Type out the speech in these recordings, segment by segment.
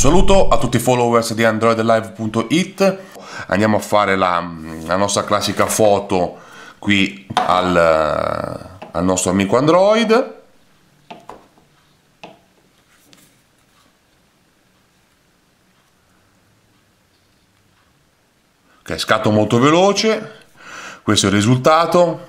saluto a tutti i followers di androidlive.it andiamo a fare la, la, nostra classica foto qui al, al nostro amico Android. Ok scatto molto veloce. Questo è il risultato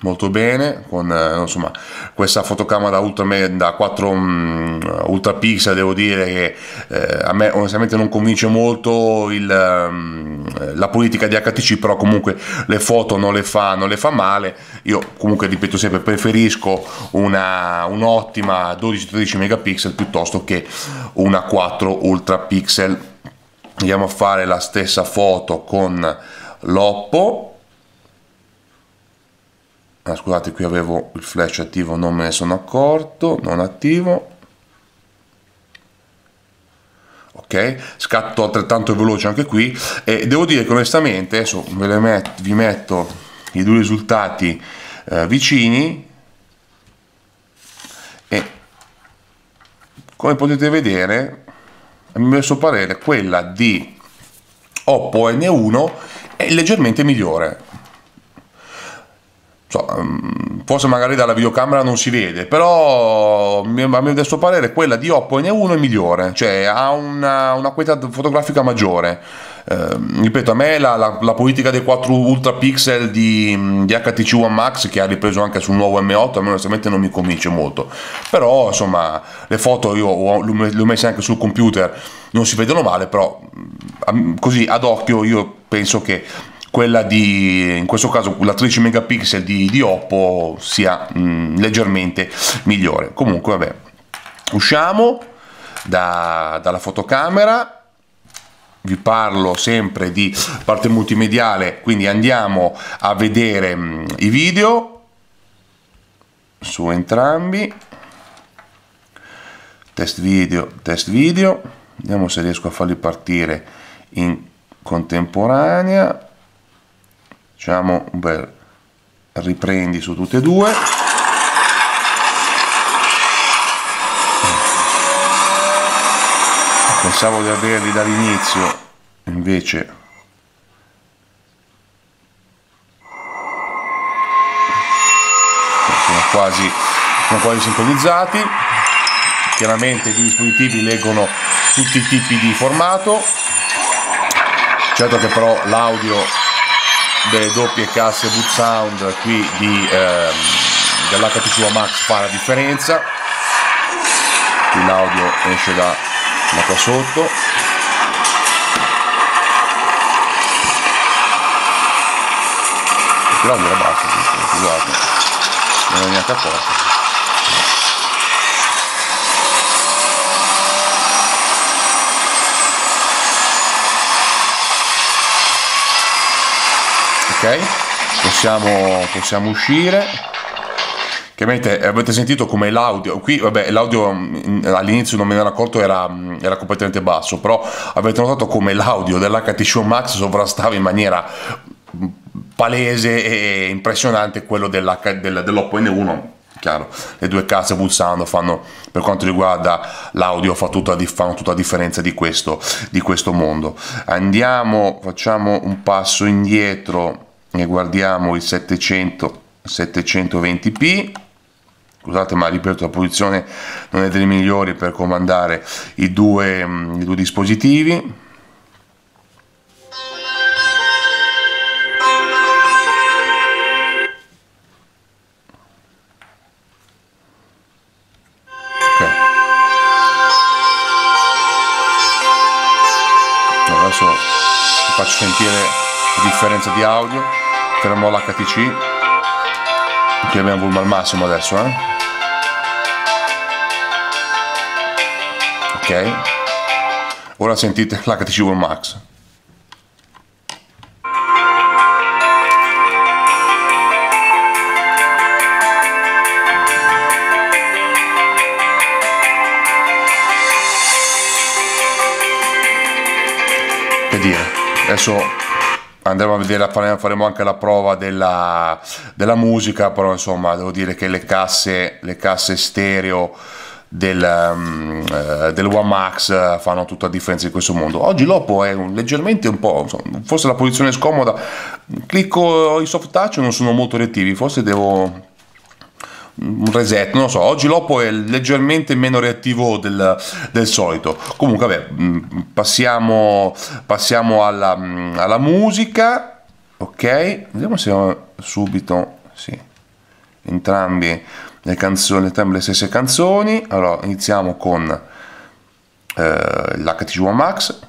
molto bene con eh, insomma questa fotocamera ultra da 4 um, ultra pixel devo dire che eh, a me onestamente non convince molto il, um, la politica di HTC però comunque le foto non le fa, non le fa male. Io comunque ripeto sempre preferisco un'ottima 12-13 megapixel piuttosto che una 4 ultra pixel andiamo a fare la stessa foto con l'Oppo ah, scusate qui avevo il flash attivo non me ne sono accorto non attivo. Ok scatto altrettanto veloce anche qui. E devo dire che onestamente adesso metto, vi metto i due risultati eh, vicini. E come potete vedere a mio parere quella di Oppo N1 è leggermente migliore so, ehm, forse magari dalla videocamera non si vede, però a mio adesso parere quella di Oppo N1 è migliore, cioè ha una, una qualità fotografica maggiore. Eh, ripeto, a me la, la, la, politica dei 4 ultra pixel di, di, HTC One Max che ha ripreso anche sul nuovo M8 a me onestamente non mi convince molto però insomma le foto io le ho messe anche sul computer non si vedono male però così ad occhio io penso che quella di, in questo caso la 13 megapixel di, di Oppo sia mh, leggermente migliore. Comunque vabbè, usciamo da, dalla fotocamera, vi parlo sempre di parte multimediale, quindi andiamo a vedere i video. Su entrambi, test video, test video, vediamo se riesco a farli partire in contemporanea facciamo un bel riprendi su tutte e due. Pensavo di averli dall'inizio invece. Sono quasi, sono quasi sincronizzati chiaramente i dispositivi leggono tutti i tipi di formato. Certo che però l'audio delle doppie casse boot sound qui di, ehm, dell'HTC Max fa la differenza. Qui l'audio esce da, da qua sotto. L'audio era basso scusate. Non ho neanche accorto possiamo, possiamo uscire. Chiaramente avete sentito come l'audio? Qui vabbè l'audio mm, all'inizio non me ne ero accorto era, mm, era, completamente basso però avete notato come l'audio dell'HT Max sovrastava in maniera mm, palese e impressionante quello del, dell'Oppo N1 chiaro le due casse pulsando fanno per quanto riguarda l'audio fa tutta, fanno tutta la differenza di questo, di questo mondo. Andiamo facciamo un passo indietro e guardiamo il 700 720p scusate ma ripeto la posizione non è delle migliori per comandare i due, i due dispositivi. Adesso vi faccio sentire la differenza di audio fermo l'HTC qui abbiamo volume al massimo adesso eh? ok. Ora sentite l'HTC One Max. Che dire? Adesso andremo a vedere, faremo anche la prova della, della musica, però insomma devo dire che le casse, le casse stereo del, um, del One Max fanno tutta la differenza in questo mondo. Oggi l'Oppo è un, leggermente un po', forse la posizione è scomoda, clicco i soft touch non sono molto reattivi, forse devo un reset, non lo so, oggi l'Oppo è leggermente meno reattivo del, del solito. Comunque, vabbè, mm, passiamo, passiamo alla, mm, alla, musica, ok? Vediamo se subito, sì, entrambi le canzoni, entrambe le stesse canzoni. Allora, iniziamo con eh, One Max.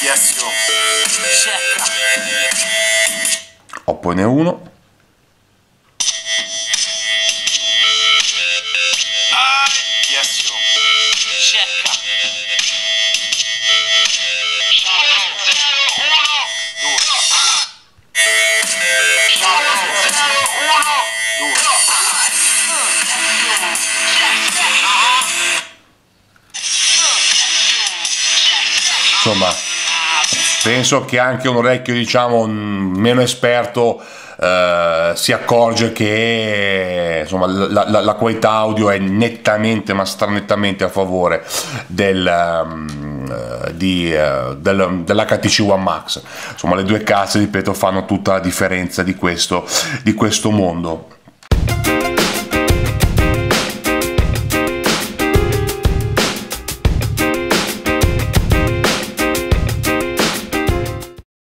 Yes, Oppo N1 insomma penso che anche un orecchio diciamo meno esperto eh, si accorge che insomma, la, la, la, qualità audio è nettamente ma stranettamente a favore del, um, di, uh, del, dell'HTC One Max. Insomma le due cazze ripeto fanno tutta la differenza di questo, di questo mondo